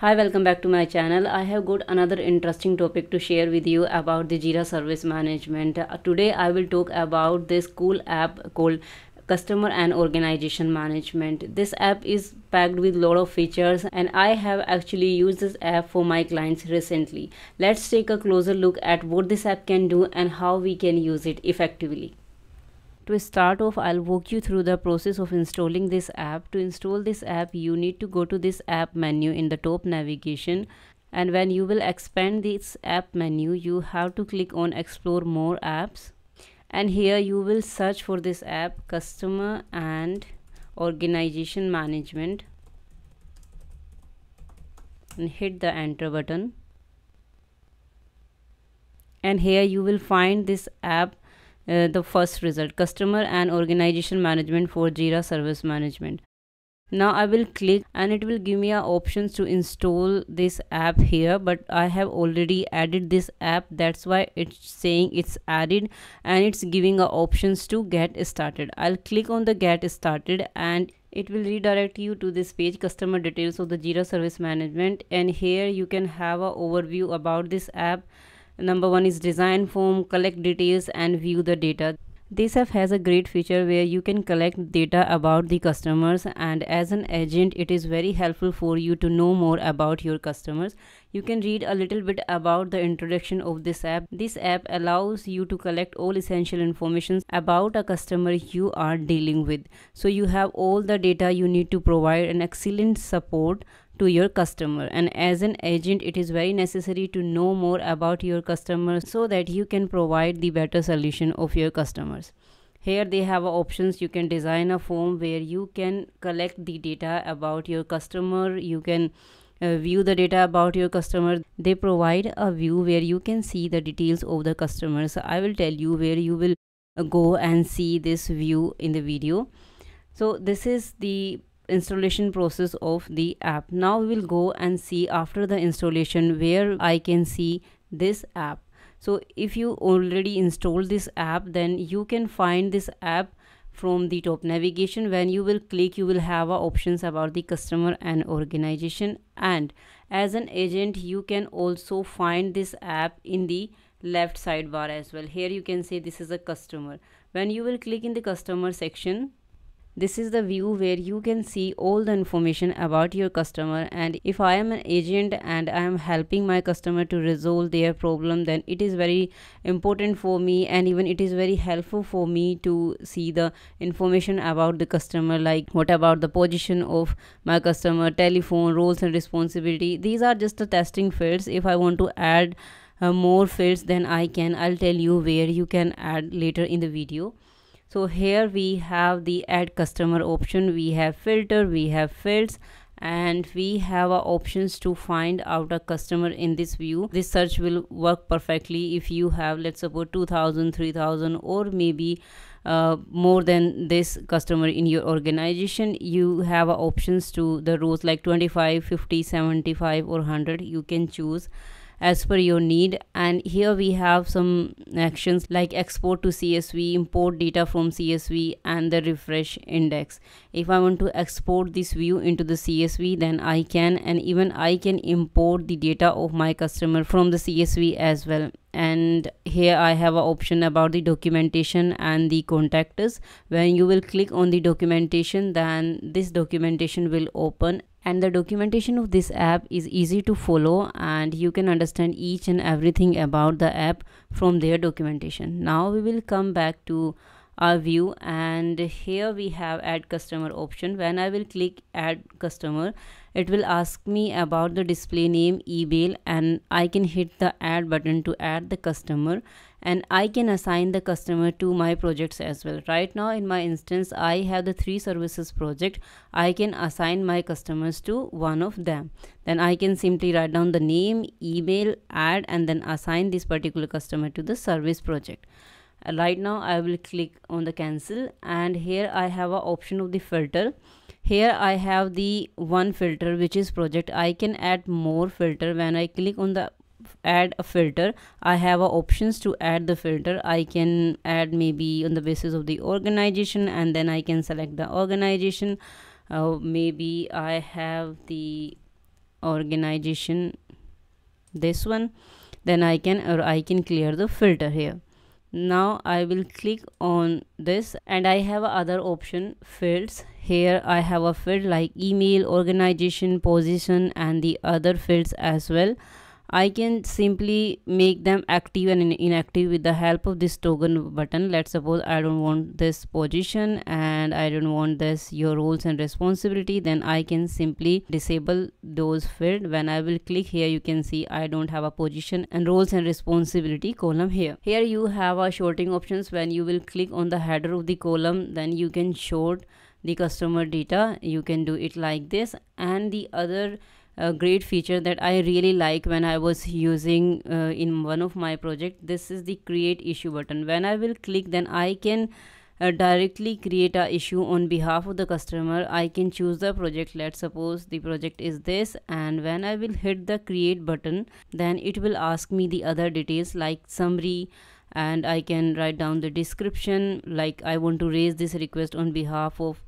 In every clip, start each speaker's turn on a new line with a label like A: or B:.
A: Hi, welcome back to my channel. I have got another interesting topic to share with you about the Jira Service Management. Uh, today I will talk about this cool app called Customer and Organization Management. This app is packed with lot of features and I have actually used this app for my clients recently. Let's take a closer look at what this app can do and how we can use it effectively. To start off, I'll walk you through the process of installing this app. To install this app, you need to go to this app menu in the top navigation. And when you will expand this app menu, you have to click on explore more apps. And here you will search for this app customer and organization management. And hit the enter button. And here you will find this app uh, the first result customer and organization management for jira service management. Now i will click and it will give me a options to install this app here but i have already added this app. That's why it's saying it's added and it's giving a options to get started. I'll click on the get started and it will redirect you to this page customer details of the jira service management. And here you can have a overview about this app number one is design form collect details and view the data this app has a great feature where you can collect data about the customers and as an agent it is very helpful for you to know more about your customers. You can read a little bit about the introduction of this app. This app allows you to collect all essential information about a customer you are dealing with. So you have all the data you need to provide an excellent support to your customer. And as an agent it is very necessary to know more about your customers so that you can provide the better solution of your customers. Here they have options. You can design a form where you can collect the data about your customer. You can uh, view the data about your customer. They provide a view where you can see the details of the customers. So i will tell you where you will uh, go and see this view in the video. So this is the installation process of the app. Now we will go and see after the installation where I can see this app. So if you already installed this app then you can find this app from the top navigation. When you will click you will have options about the customer and organization. And as an agent you can also find this app in the left sidebar as well. Here you can say this is a customer. When you will click in the customer section this is the view where you can see all the information about your customer and if I am an agent and I am helping my customer to resolve their problem then it is very important for me and even it is very helpful for me to see the information about the customer like what about the position of my customer telephone roles and responsibility. These are just the testing fields. If I want to add uh, more fields then I can I'll tell you where you can add later in the video so here we have the add customer option. We have filter we have fields and we have options to find out a customer in this view. This search will work perfectly if you have let's suppose 2000 3000 or maybe uh, more than this customer in your organization. You have options to the rows like 25 50 75 or 100 you can choose as per your need. And here we have some actions like export to csv import data from csv and the refresh index. If i want to export this view into the csv then i can and even i can import the data of my customer from the csv as well and here i have an option about the documentation and the contactors when you will click on the documentation then this documentation will open. And the documentation of this app is easy to follow and you can understand each and everything about the app from their documentation. Now we will come back to our view and here we have add customer option when i will click add customer it will ask me about the display name email and i can hit the add button to add the customer and I can assign the customer to my projects as well. Right now in my instance, I have the three services project. I can assign my customers to one of them. Then I can simply write down the name, email, add and then assign this particular customer to the service project. Right now I will click on the cancel and here I have an option of the filter. Here I have the one filter which is project. I can add more filter. When I click on the add a filter i have options to add the filter. I can add maybe on the basis of the organization and then i can select the organization. Uh, maybe i have the organization this one. Then I can or I can clear the filter here now I will click on this and I have other option fields. Here I have a field like email organization position and the other fields as well I can simply make them active and inactive with the help of this toggle button. Let's suppose I don't want this position and I don't want this your roles and responsibility then I can simply disable those field. When I will click here you can see I don't have a position and roles and responsibility column here. Here you have a sorting options when you will click on the header of the column then you can sort the customer data. You can do it like this and the other a great feature that I really like when I was using uh, in one of my project. This is the create issue button. When I will click then I can uh, directly create a issue on behalf of the customer. I can choose the project. Let's suppose the project is this and when I will hit the create button then it will ask me the other details like summary and I can write down the description like I want to raise this request on behalf of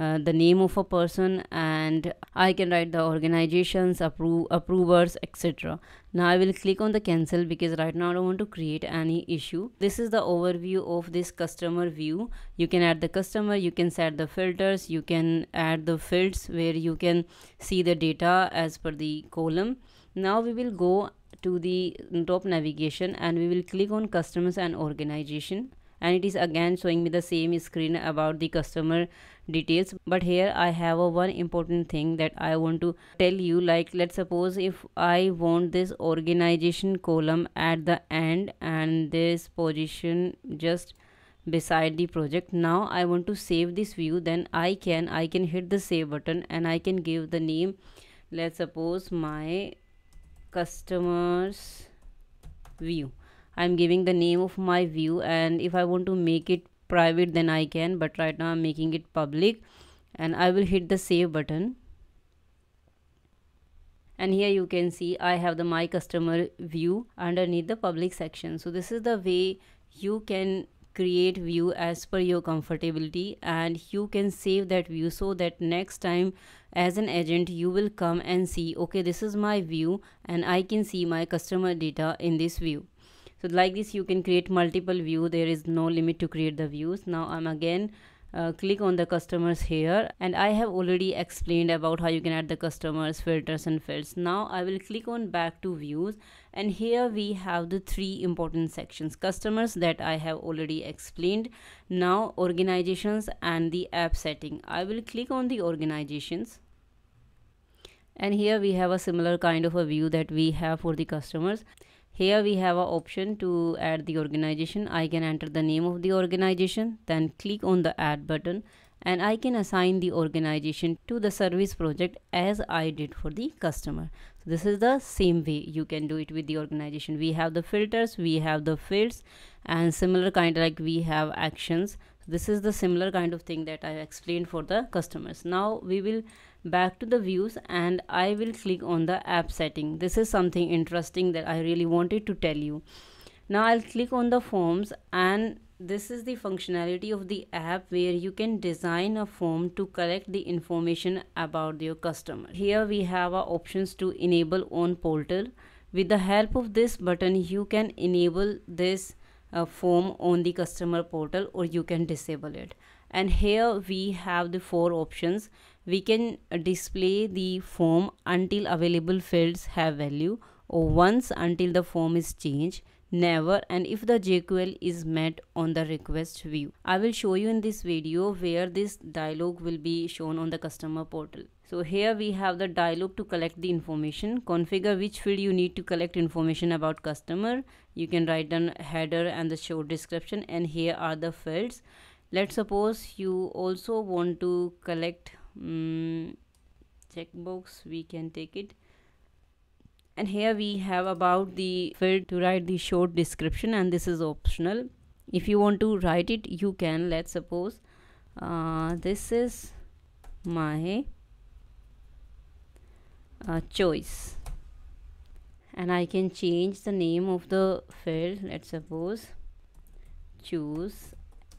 A: uh, the name of a person and I can write the organizations, approve, approvers, etc. Now I will click on the cancel because right now I don't want to create any issue. This is the overview of this customer view. You can add the customer, you can set the filters, you can add the fields where you can see the data as per the column. Now we will go to the top navigation and we will click on customers and organization and it is again showing me the same screen about the customer details. But here i have a one important thing that i want to tell you like let's suppose if i want this organization column at the end and this position just beside the project now i want to save this view then i can i can hit the save button and i can give the name. Let's suppose my customers view i'm giving the name of my view and if i want to make it private then i can but right now i'm making it public and i will hit the save button. And here you can see i have the my customer view underneath the public section. So this is the way you can create view as per your comfortability and you can save that view so that next time as an agent you will come and see okay this is my view and i can see my customer data in this view so like this you can create multiple view. There is no limit to create the views. Now i'm again uh, click on the customers here. And I have already explained about how you can add the customers filters and fields. Now I will click on back to views. And here we have the three important sections. Customers that I have already explained. Now organizations and the app setting. I will click on the organizations. And here we have a similar kind of a view that we have for the customers here we have an option to add the organization i can enter the name of the organization then click on the add button and I can assign the organization to the service project as I did for the customer. So this is the same way you can do it with the organization. We have the filters, we have the fields and similar kind like we have actions. This is the similar kind of thing that I explained for the customers. Now we will back to the views and I will click on the app setting. This is something interesting that I really wanted to tell you. Now I'll click on the forms and this is the functionality of the app where you can design a form to collect the information about your customer. Here we have our options to enable on portal. With the help of this button you can enable this uh, form on the customer portal or you can disable it and here we have the four options we can display the form until available fields have value or once until the form is changed never and if the JQL is met on the request view. I will show you in this video where this dialog will be shown on the customer portal. So here we have the dialog to collect the information. Configure which field you need to collect information about customer. You can write down header and the short description and here are the fields. Let's suppose you also want to collect um, checkbox we can take it and here we have about the field to write the short description and this is optional if you want to write it you can let's suppose uh, this is my choice. And I can change the name of the field let's suppose. Choose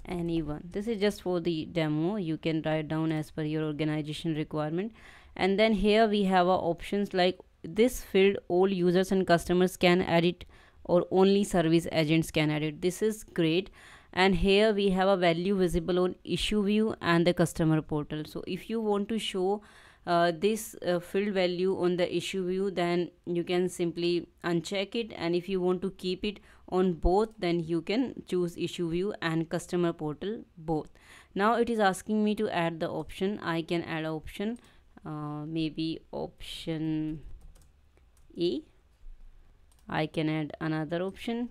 A: anyone this is just for the demo. You can write down as per your organization requirement. And then here we have our options like this field all users and customers can edit or only service agents can edit this is great. And here we have a value visible on issue view and the customer portal. So if you want to show uh, this uh, field value on the issue view then you can simply uncheck it. And if you want to keep it on both then you can choose issue view and customer portal both. Now it is asking me to add the option. I can add option uh, maybe option e i can add another option.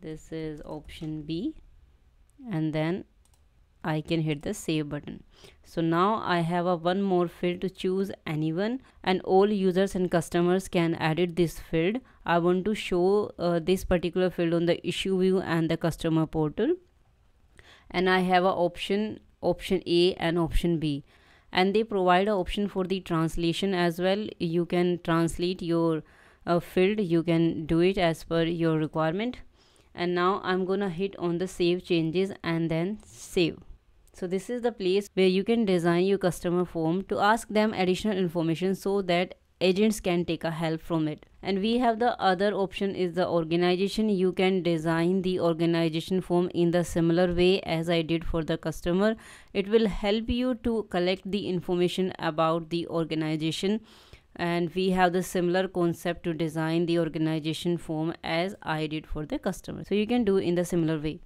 A: This is option b. And then I can hit the save button. So now I have a one more field to choose anyone and all users and customers can edit this field. I want to show uh, this particular field on the issue view and the customer portal. And I have a option option A and option B and they provide a option for the translation as well. You can translate your uh, field. You can do it as per your requirement. And now I'm gonna hit on the save changes and then save. So this is the place where you can design your customer form to ask them additional information so that agents can take a help from it. And we have the other option is the organization. You can design the organization form in the similar way as i did for the customer. It will help you to collect the information about the organization. And we have the similar concept to design the organization form as i did for the customer. So you can do in the similar way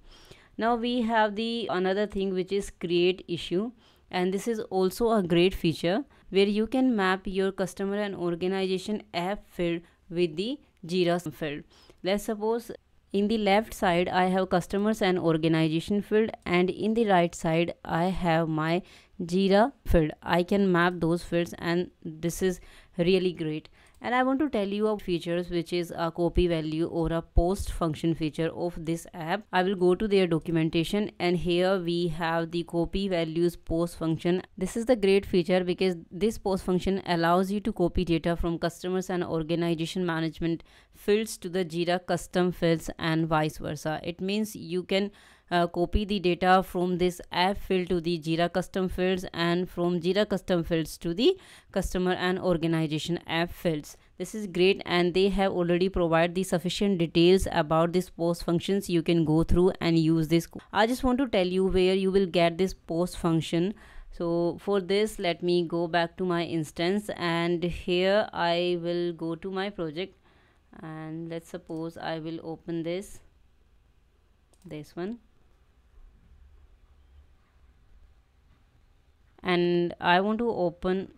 A: now we have the another thing which is create issue. And this is also a great feature where you can map your customer and organization app field with the jira field. Let's suppose in the left side i have customers and organization field. And in the right side i have my jira field. I can map those fields and this is really great and I want to tell you a features which is a copy value or a post function feature of this app. I will go to their documentation and here we have the copy values post function. This is the great feature because this post function allows you to copy data from customers and organization management fields to the Jira custom fields and vice versa. It means you can uh, copy the data from this app field to the Jira custom fields and from Jira custom fields to the customer and organization app fields. This is great and they have already provided the sufficient details about this post functions you can go through and use this. I just want to tell you where you will get this post function so for this let me go back to my instance and here I will go to my project and let's suppose I will open this this one. And I want to open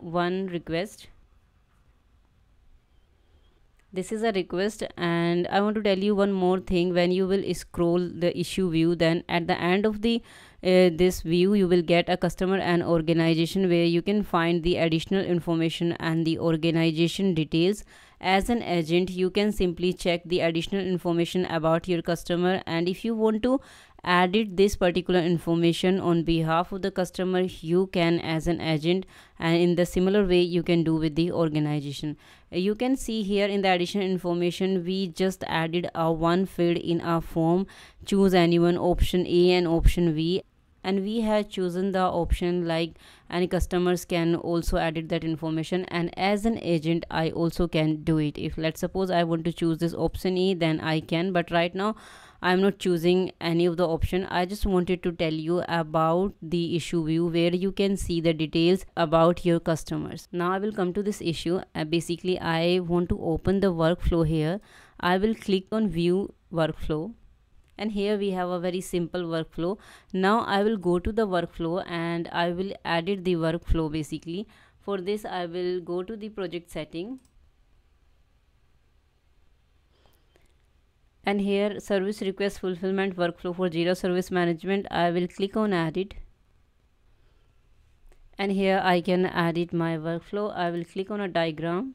A: one request. This is a request and I want to tell you one more thing. When you will scroll the issue view then at the end of the uh, this view you will get a customer and organization where you can find the additional information and the organization details as an agent you can simply check the additional information about your customer and if you want to added this particular information on behalf of the customer you can as an agent and in the similar way you can do with the organization. You can see here in the additional information we just added a one field in our form. Choose anyone option a and option v and we have chosen the option like any customers can also edit that information. And as an agent i also can do it. If let's suppose i want to choose this option e then i can. But right now i'm not choosing any of the option. I just wanted to tell you about the issue view where you can see the details about your customers. Now i will come to this issue. Uh, basically i want to open the workflow here. I will click on view workflow and here we have a very simple workflow. Now i will go to the workflow and i will edit the workflow basically. For this i will go to the project setting. And here service request fulfillment workflow for jira service management. I will click on edit. And here i can edit my workflow. I will click on a diagram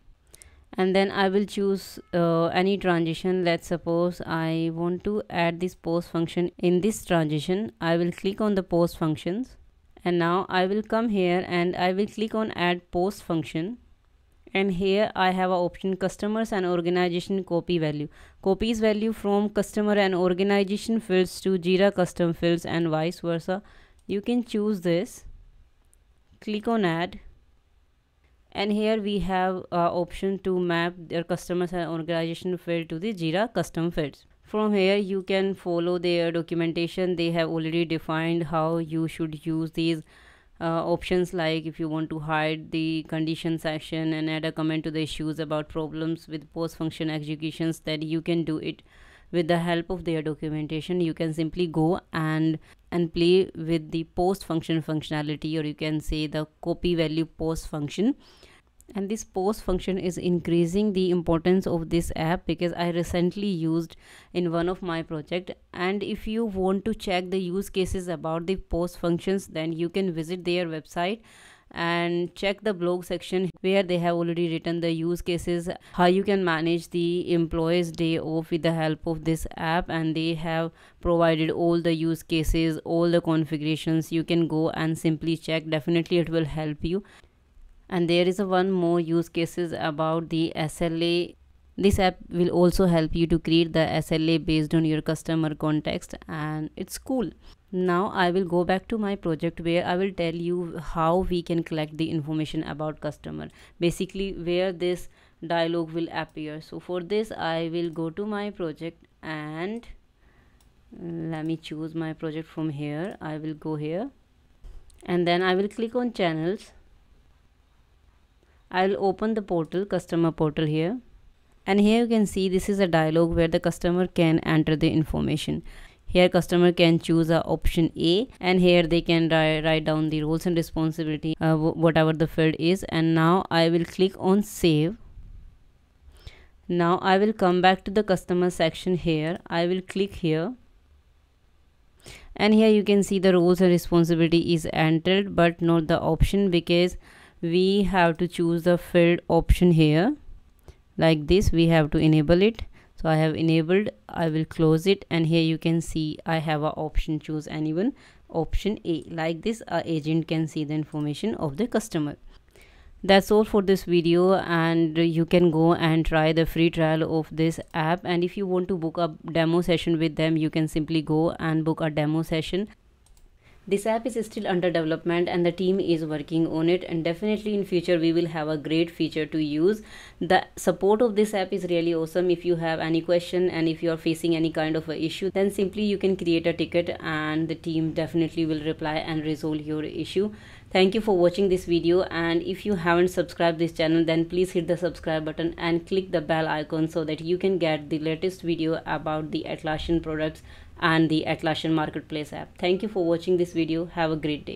A: and then i will choose uh, any transition. Let's suppose i want to add this post function in this transition. I will click on the post functions. And now i will come here and i will click on add post function. And here I have a option customers and organization copy value. Copies value from customer and organization fields to Jira custom fields and vice versa. You can choose this. Click on add and here we have uh, option to map their customers and organization field to the jira custom fields. From here you can follow their documentation. They have already defined how you should use these uh, options like if you want to hide the condition section and add a comment to the issues about problems with post function executions that you can do it. With the help of their documentation you can simply go and and play with the post function functionality or you can say the copy value post function and this post function is increasing the importance of this app because i recently used in one of my project. And if you want to check the use cases about the post functions then you can visit their website and check the blog section where they have already written the use cases how you can manage the employees day off with the help of this app. And they have provided all the use cases all the configurations. You can go and simply check. Definitely it will help you and there is a one more use cases about the SLA this app will also help you to create the SLA based on your customer context and it's cool. Now I will go back to my project where I will tell you how we can collect the information about customer. Basically where this dialog will appear. So for this I will go to my project and let me choose my project from here. I will go here. And then I will click on channels I'll open the portal customer portal here. And here you can see this is a dialog where the customer can enter the information. Here customer can choose a option a and here they can write down the roles and responsibility uh, whatever the field is. And now i will click on save. Now i will come back to the customer section here. I will click here. And here you can see the roles and responsibility is entered but not the option because we have to choose the field option here. Like this we have to enable it. So i have enabled i will close it and here you can see i have a option choose anyone option a like this a agent can see the information of the customer. That's all for this video and you can go and try the free trial of this app. And if you want to book a demo session with them you can simply go and book a demo session this app is still under development and the team is working on it and definitely in future we will have a great feature to use. The support of this app is really awesome. If you have any question and if you are facing any kind of a issue then simply you can create a ticket and the team definitely will reply and resolve your issue. Thank you for watching this video and if you haven't subscribed this channel then please hit the subscribe button and click the bell icon so that you can get the latest video about the Atlassian products and the Atlassian Marketplace app. Thank you for watching this video. Have a great day.